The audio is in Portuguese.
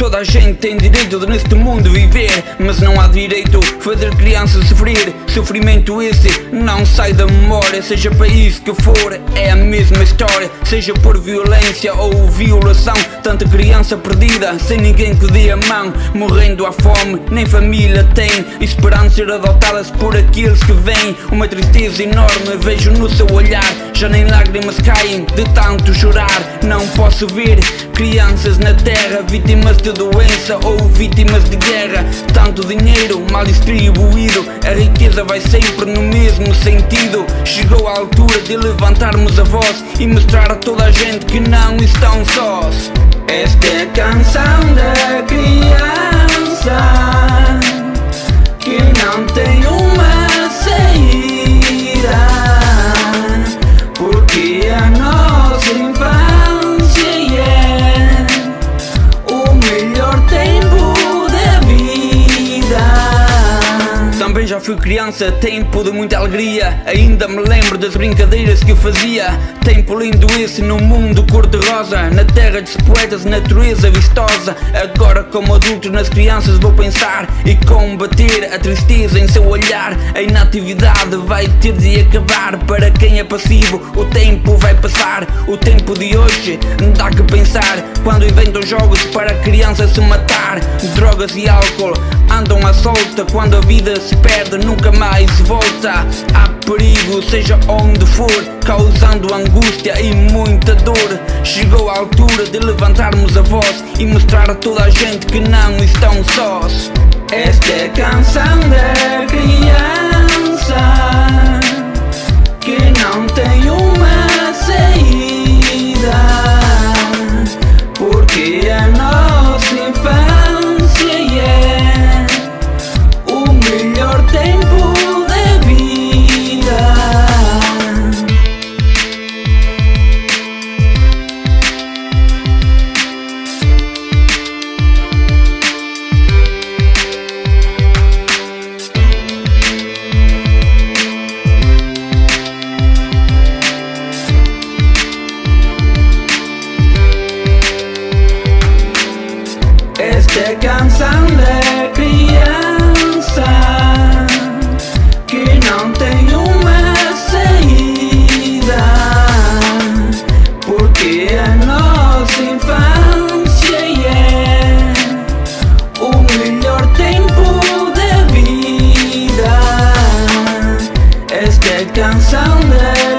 Toda a gente tem direito de neste mundo viver. Mas não há direito fazer crianças sofrer. Sofrimento esse não sai da memória. Seja país que for, é a mesma história. Seja por violência ou violação. Tanta criança perdida, sem ninguém que dê a mão. Morrendo à fome, nem família tem. Esperando ser adotadas por aqueles que vêm. Uma tristeza enorme vejo no seu olhar. Já nem lágrimas caem de tanto chorar. Não posso ver crianças na terra Vítimas de doença ou vítimas de guerra. Tanto dinheiro mal distribuído A riqueza vai sempre no mesmo sentido. Chegou a altura de levantarmos a voz E mostrar a toda a gente que não estão sós. Esta é a canção da criança já fui criança, tempo de muita alegria. Ainda me lembro das brincadeiras que eu fazia. Tempo lindo esse no mundo cor-de-rosa. Na terra de poetas, natureza vistosa. Agora como adulto nas crianças vou pensar E combater a tristeza em seu olhar. A inatividade vai ter de acabar. Para quem é passivo o tempo vai passar. O tempo de hoje dá que pensar. Quando inventam jogos para a criança se matar. Drogas e álcool andam à solta Quando a vida se perde nunca mais volta Há perigo seja onde for Causando angústia e muita dor. Chegou a altura de levantarmos a voz E mostrar a toda a gente que não estão sós. Esta é a canção da Canção da criança Que não tem uma saída Porque a nossa infância é O melhor tempo da vida Esta canção da